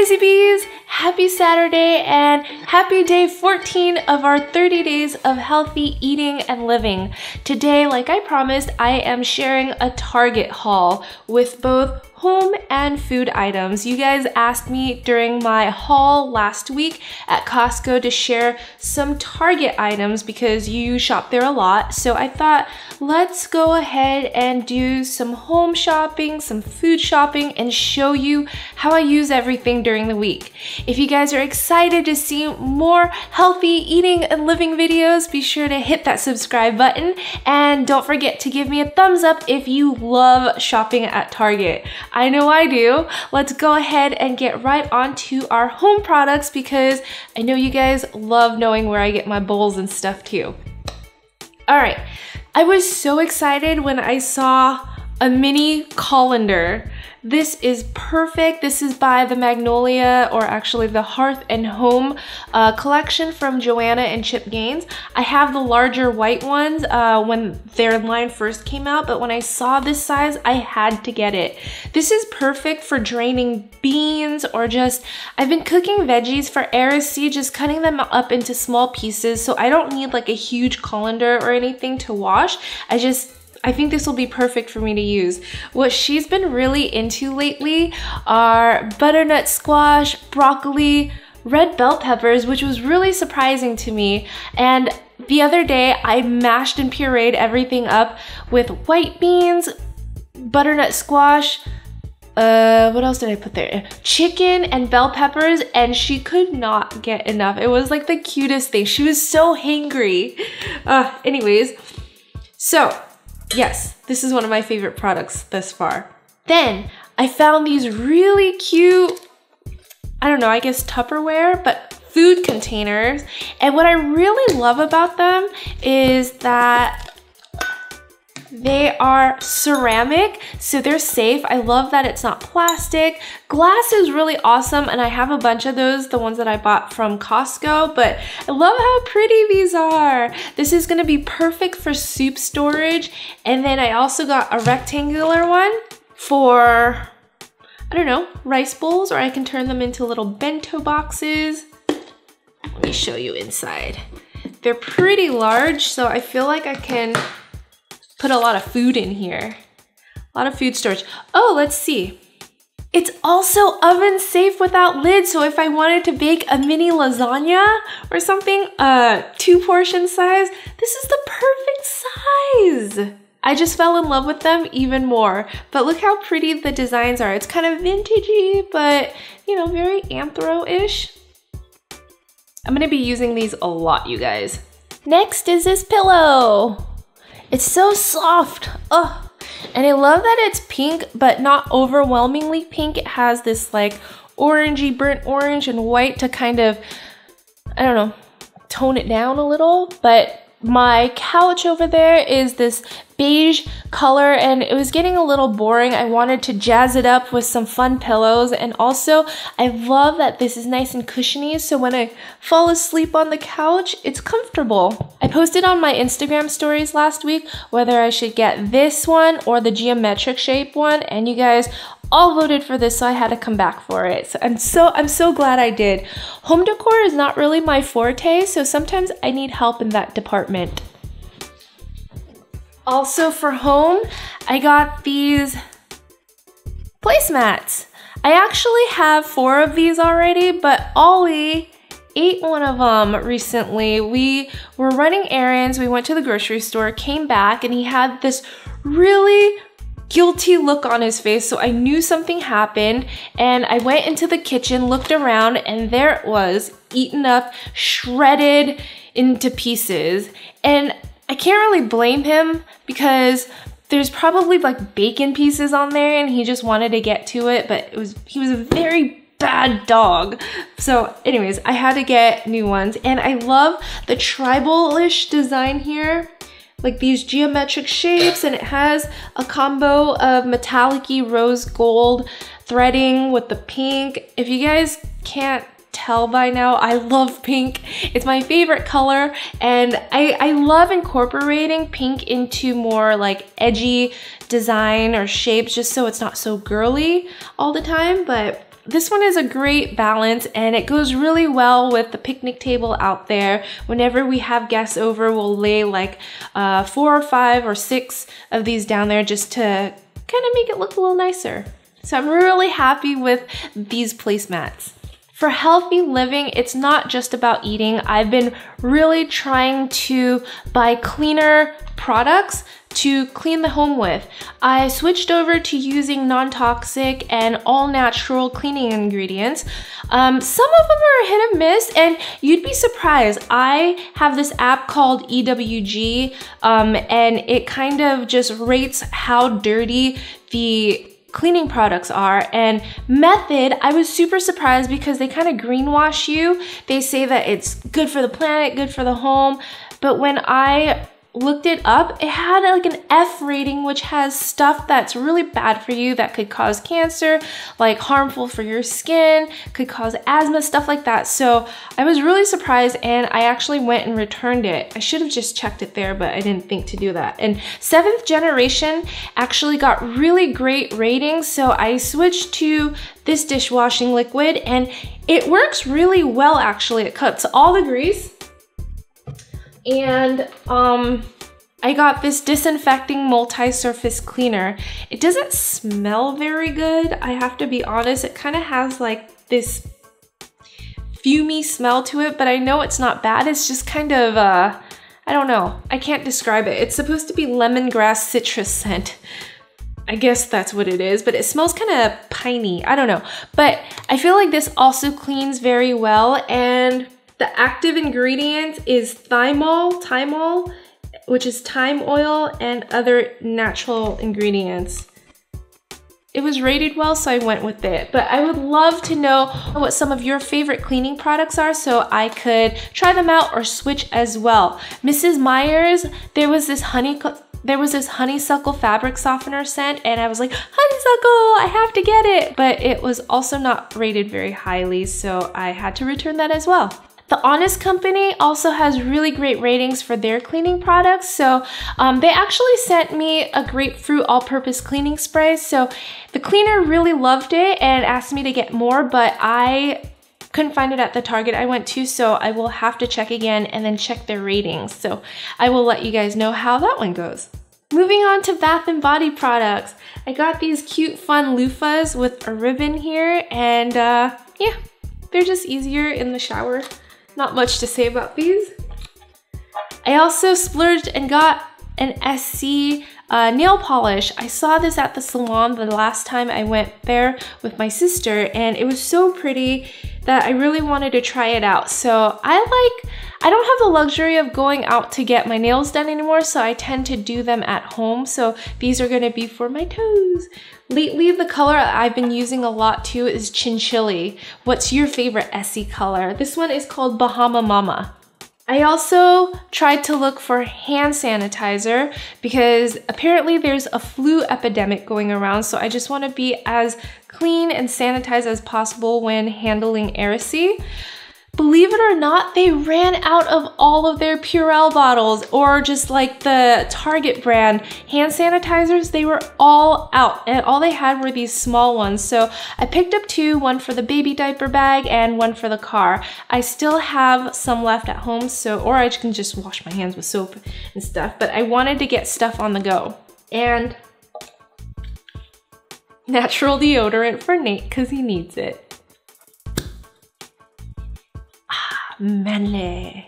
Busy Bees! Happy Saturday and happy day 14 of our 30 days of healthy eating and living. Today, like I promised, I am sharing a Target haul with both home and food items. You guys asked me during my haul last week at Costco to share some Target items because you shop there a lot. So I thought let's go ahead and do some home shopping, some food shopping, and show you how I use everything during the week. If you guys are excited to see more healthy eating and living videos, be sure to hit that subscribe button and don't forget to give me a thumbs up if you love shopping at Target. I know I do. Let's go ahead and get right on to our home products because I know you guys love knowing where I get my bowls and stuff too. All right, I was so excited when I saw a mini colander. This is perfect. This is by the Magnolia, or actually the Hearth and Home uh, collection from Joanna and Chip Gaines. I have the larger white ones uh, when their line first came out, but when I saw this size, I had to get it. This is perfect for draining beans or just, I've been cooking veggies for Aracy, just cutting them up into small pieces, so I don't need like a huge colander or anything to wash. I just I think this will be perfect for me to use. What she's been really into lately are butternut squash, broccoli, red bell peppers, which was really surprising to me. And the other day, I mashed and pureed everything up with white beans, butternut squash, uh, what else did I put there? Chicken and bell peppers, and she could not get enough. It was like the cutest thing. She was so hangry. Uh, anyways, so Yes, this is one of my favorite products thus far. Then I found these really cute, I don't know, I guess Tupperware, but food containers. And what I really love about them is that they are ceramic, so they're safe. I love that it's not plastic. Glass is really awesome, and I have a bunch of those, the ones that I bought from Costco, but I love how pretty these are. This is gonna be perfect for soup storage. And then I also got a rectangular one for, I don't know, rice bowls, or I can turn them into little bento boxes. Let me show you inside. They're pretty large, so I feel like I can put a lot of food in here. A lot of food storage. Oh, let's see. It's also oven safe without lid, so if I wanted to bake a mini lasagna or something, uh, two portion size, this is the perfect size. I just fell in love with them even more. But look how pretty the designs are. It's kind of vintagey, but you know, very anthro-ish. I'm gonna be using these a lot, you guys. Next is this pillow. It's so soft. Ugh. And I love that it's pink, but not overwhelmingly pink. It has this like orangey, burnt orange and white to kind of, I don't know, tone it down a little. But my couch over there is this beige color and it was getting a little boring. I wanted to jazz it up with some fun pillows and also I love that this is nice and cushiony so when I fall asleep on the couch, it's comfortable. I posted on my Instagram stories last week whether I should get this one or the geometric shape one and you guys all voted for this so I had to come back for it. So I'm so I'm so glad I did. Home decor is not really my forte, so sometimes I need help in that department. Also for home, I got these placemats. I actually have four of these already, but Ollie ate one of them recently. We were running errands, we went to the grocery store, came back, and he had this really guilty look on his face, so I knew something happened. And I went into the kitchen, looked around, and there it was, eaten up, shredded into pieces. And I can't really blame him because there's probably like bacon pieces on there and he just wanted to get to it, but it was he was a very bad dog. So anyways, I had to get new ones and I love the tribal-ish design here like these geometric shapes and it has a combo of metallic rose gold threading with the pink. If you guys can't tell by now, I love pink. It's my favorite color and I, I love incorporating pink into more like edgy design or shapes just so it's not so girly all the time, but this one is a great balance and it goes really well with the picnic table out there. Whenever we have guests over, we'll lay like uh, four or five or six of these down there just to kind of make it look a little nicer. So I'm really happy with these placemats. For healthy living, it's not just about eating. I've been really trying to buy cleaner products to clean the home with. I switched over to using non-toxic and all-natural cleaning ingredients. Um, some of them are hit and miss and you'd be surprised. I have this app called EWG um, and it kind of just rates how dirty the cleaning products are. And Method, I was super surprised because they kind of greenwash you. They say that it's good for the planet, good for the home. But when I looked it up, it had like an F rating, which has stuff that's really bad for you that could cause cancer, like harmful for your skin, could cause asthma, stuff like that. So I was really surprised and I actually went and returned it. I should have just checked it there, but I didn't think to do that. And seventh generation actually got really great ratings. So I switched to this dishwashing liquid and it works really well actually. It cuts all the grease and um, I got this disinfecting multi-surface cleaner. It doesn't smell very good, I have to be honest. It kind of has like this fumy smell to it, but I know it's not bad. It's just kind of, uh, I don't know. I can't describe it. It's supposed to be lemongrass citrus scent. I guess that's what it is, but it smells kind of piney. I don't know. But I feel like this also cleans very well and the active ingredient is thymol, thymol, which is thyme oil and other natural ingredients. It was rated well, so I went with it. But I would love to know what some of your favorite cleaning products are so I could try them out or switch as well. Mrs. Meyer's, there was this honey there was this honeysuckle fabric softener scent and I was like, honeysuckle, I have to get it. But it was also not rated very highly, so I had to return that as well. The Honest Company also has really great ratings for their cleaning products. So um, they actually sent me a grapefruit all-purpose cleaning spray. So the cleaner really loved it and asked me to get more, but I couldn't find it at the Target I went to, so I will have to check again and then check their ratings. So I will let you guys know how that one goes. Moving on to Bath & Body products. I got these cute fun loofahs with a ribbon here and uh, yeah, they're just easier in the shower. Not much to say about these. I also splurged and got an Essie uh, nail polish. I saw this at the salon the last time I went there with my sister and it was so pretty that I really wanted to try it out. So I like, I don't have the luxury of going out to get my nails done anymore, so I tend to do them at home. So these are gonna be for my toes. Lately, the color I've been using a lot too is Chinchilly. What's your favorite Essie color? This one is called Bahama Mama. I also tried to look for hand sanitizer because apparently there's a flu epidemic going around, so I just want to be as clean and sanitized as possible when handling Aircy. Believe it or not, they ran out of all of their Purell bottles or just like the Target brand hand sanitizers. They were all out and all they had were these small ones. So I picked up two, one for the baby diaper bag and one for the car. I still have some left at home, so or I can just wash my hands with soap and stuff, but I wanted to get stuff on the go. And natural deodorant for Nate because he needs it. Manly.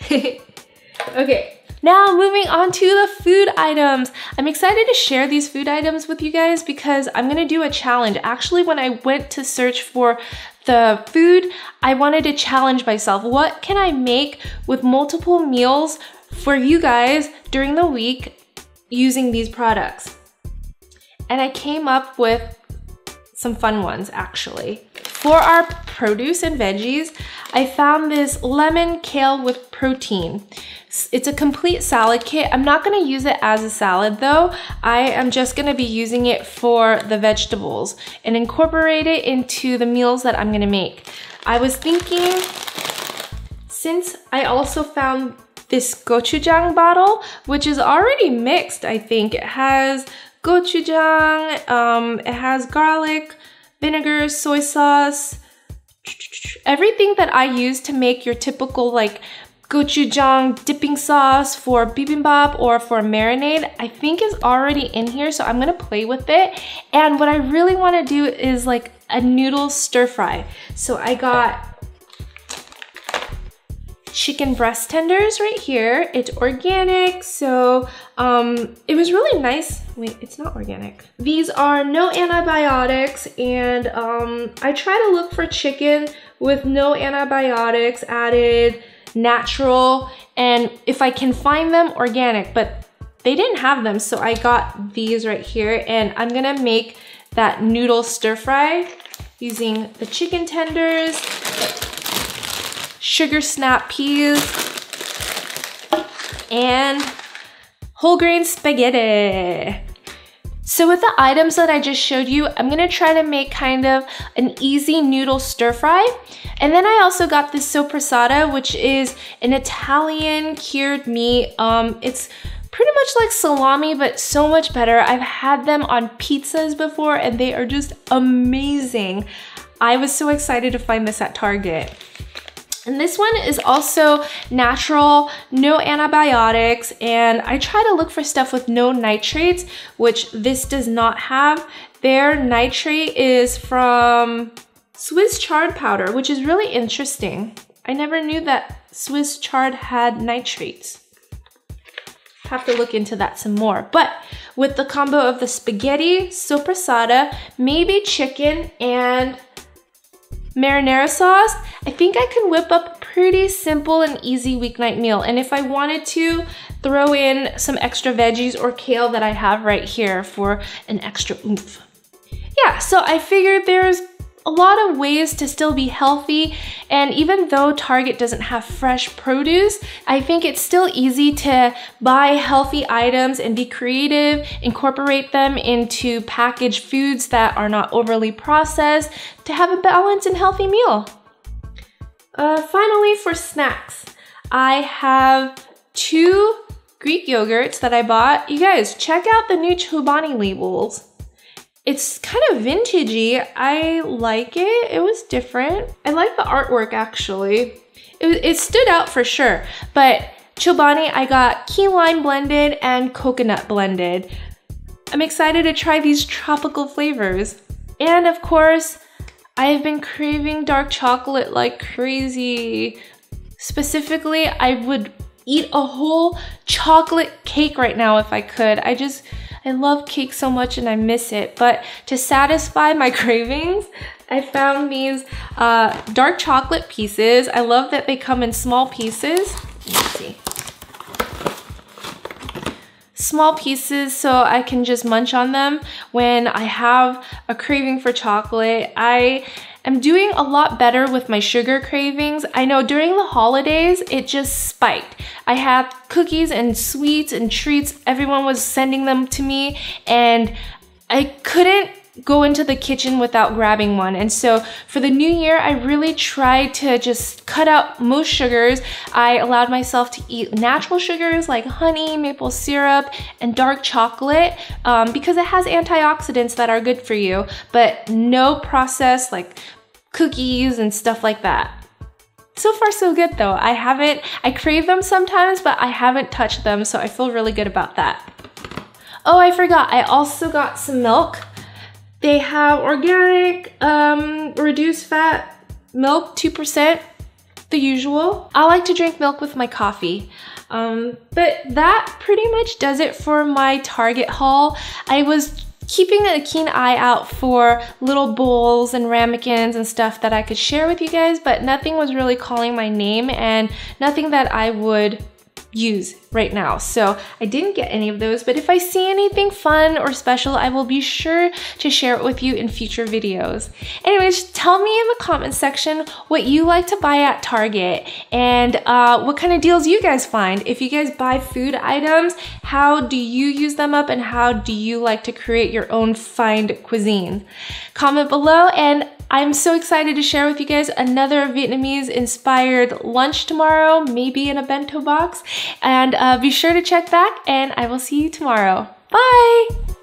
okay, now moving on to the food items. I'm excited to share these food items with you guys because I'm gonna do a challenge. Actually, when I went to search for the food, I wanted to challenge myself. What can I make with multiple meals for you guys during the week using these products? And I came up with some fun ones actually. For our produce and veggies, I found this lemon kale with protein. It's a complete salad kit. I'm not gonna use it as a salad though. I am just gonna be using it for the vegetables and incorporate it into the meals that I'm gonna make. I was thinking, since I also found this gochujang bottle, which is already mixed, I think. It has gochujang, um, it has garlic, vinegar, soy sauce, everything that I use to make your typical like gochujang dipping sauce for bibimbap or for marinade, I think is already in here. So I'm gonna play with it. And what I really wanna do is like a noodle stir fry. So I got chicken breast tenders right here. It's organic, so um, it was really nice. Wait, it's not organic. These are no antibiotics, and um, I try to look for chicken with no antibiotics added, natural, and if I can find them, organic, but they didn't have them, so I got these right here, and I'm gonna make that noodle stir fry using the chicken tenders, sugar snap peas, and whole grain spaghetti. So with the items that I just showed you, I'm gonna try to make kind of an easy noodle stir fry. And then I also got this soppressata, which is an Italian cured meat. Um, it's pretty much like salami, but so much better. I've had them on pizzas before and they are just amazing. I was so excited to find this at Target. And this one is also natural, no antibiotics, and I try to look for stuff with no nitrates, which this does not have. Their nitrate is from Swiss chard powder, which is really interesting. I never knew that Swiss chard had nitrates. Have to look into that some more. But with the combo of the spaghetti, soppressata, maybe chicken, and marinara sauce, I think I can whip up a pretty simple and easy weeknight meal. And if I wanted to, throw in some extra veggies or kale that I have right here for an extra oomph. Yeah, so I figured there's a lot of ways to still be healthy. And even though Target doesn't have fresh produce, I think it's still easy to buy healthy items and be creative, incorporate them into packaged foods that are not overly processed to have a balanced and healthy meal. Uh, finally, for snacks, I have two Greek yogurts that I bought. You guys, check out the new Chobani labels. It's kind of vintagey. I like it. It was different. I like the artwork actually. It, it stood out for sure. But Chobani, I got key lime blended and coconut blended. I'm excited to try these tropical flavors. And of course, I have been craving dark chocolate like crazy. Specifically, I would eat a whole chocolate cake right now if I could. I just, I love cake so much and I miss it. But to satisfy my cravings, I found these uh, dark chocolate pieces. I love that they come in small pieces. Let's see. Small pieces so I can just munch on them when I have a craving for chocolate. I I'm doing a lot better with my sugar cravings. I know during the holidays, it just spiked. I had cookies and sweets and treats. Everyone was sending them to me and I couldn't go into the kitchen without grabbing one. And so for the new year, I really tried to just cut out most sugars. I allowed myself to eat natural sugars like honey, maple syrup, and dark chocolate um, because it has antioxidants that are good for you, but no processed like cookies and stuff like that. So far so good though. I haven't, I crave them sometimes, but I haven't touched them, so I feel really good about that. Oh, I forgot, I also got some milk. They have organic, um, reduced fat milk, 2%, the usual. I like to drink milk with my coffee. Um, but that pretty much does it for my Target haul. I was keeping a keen eye out for little bowls and ramekins and stuff that I could share with you guys, but nothing was really calling my name and nothing that I would use right now. So I didn't get any of those, but if I see anything fun or special, I will be sure to share it with you in future videos. Anyways, tell me in the comment section what you like to buy at Target and uh, what kind of deals you guys find. If you guys buy food items, how do you use them up and how do you like to create your own find cuisine? Comment below and I'm so excited to share with you guys another Vietnamese inspired lunch tomorrow, maybe in a bento box. And uh, be sure to check back and I will see you tomorrow. Bye!